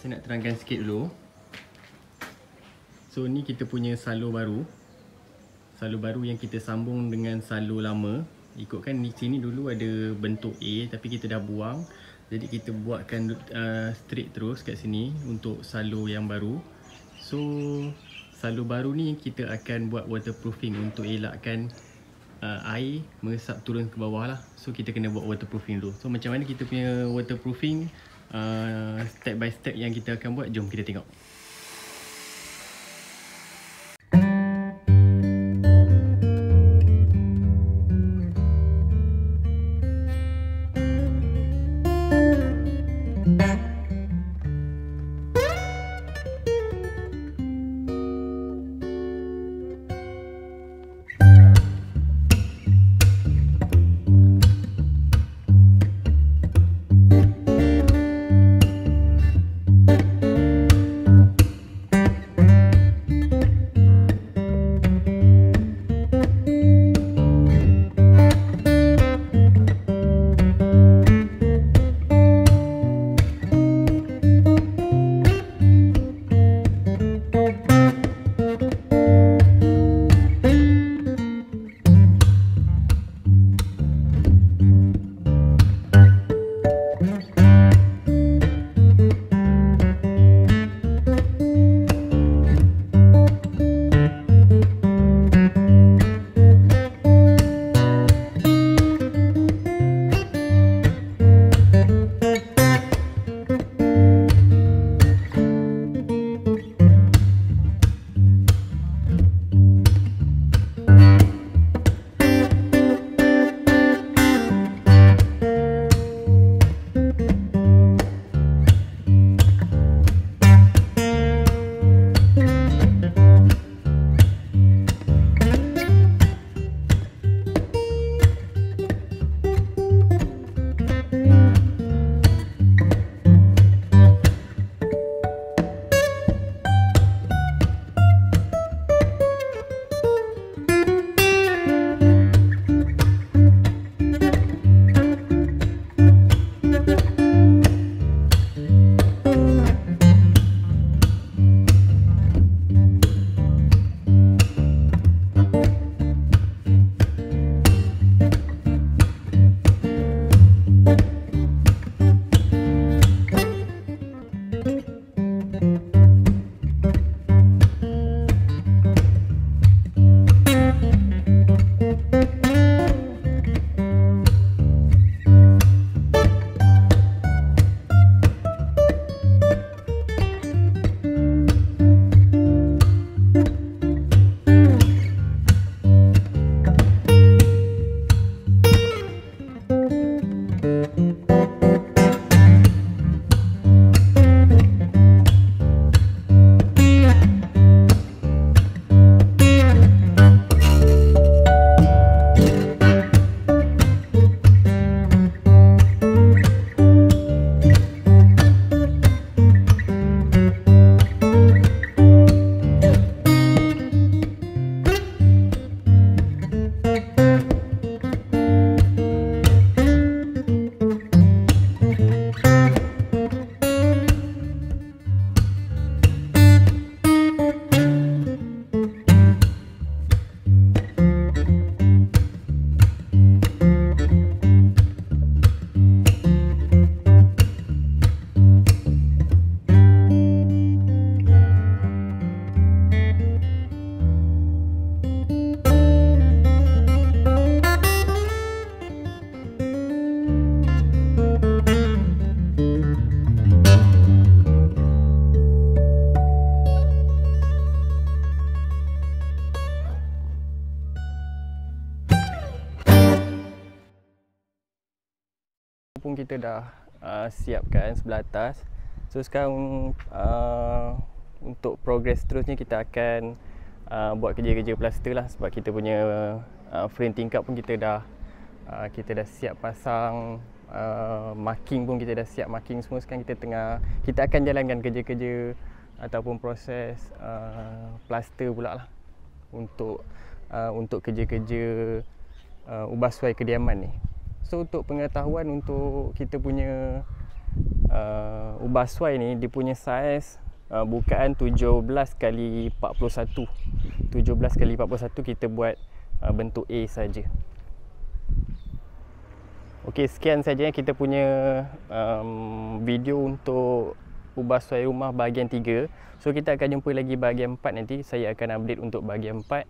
saya nak terangkan sikit dulu. So ni kita punya salur baru. Salur baru yang kita sambung dengan salur lama. Ikutkan di sini dulu ada bentuk A tapi kita dah buang. Jadi kita buatkan uh, straight terus kat sini untuk salur yang baru. So salur baru ni kita akan buat waterproofing untuk elakkan uh, air meresap turun ke bawah lah. So kita kena buat waterproofing dulu. So macam mana kita punya waterproofing uh, step by step yang kita akan buat, jom kita tengok. Kita dah uh, siapkan sebelah atas. So sekarang uh, untuk progress seterusnya kita akan uh, buat kerja-kerja plaster lah sebab kita punya uh, frame tingkap pun kita dah uh, kita dah siap pasang uh, marking pun kita dah siap marking semua sekarang kita tengah kita akan jalankan kerja-kerja ataupun proses uh, plaster pula lah untuk uh, untuk kerja-kerja uh, ubah suai kediaman ni. So untuk pengetahuan untuk kita punya uh, ubah suai ni dia punya saiz uh, bukaan 17 kali 41. 17 kali 41 kita buat uh, bentuk A saja. Okey, sekian saja kita punya um, video untuk ubah suai rumah bahagian 3. So kita akan jumpa lagi bahagian 4 nanti. Saya akan update untuk bahagian 4.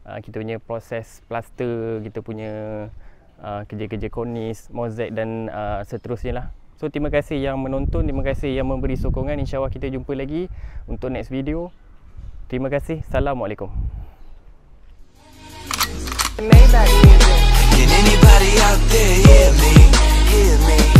Uh, kita punya proses plaster, kita punya uh, kerja-kerja kornis, mozaik dan uh, seterusnya lah. So terima kasih yang menonton, terima kasih yang memberi sokongan. InsyaAllah kita jumpa lagi untuk next video. Terima kasih. Assalamualaikum. Can anybody out there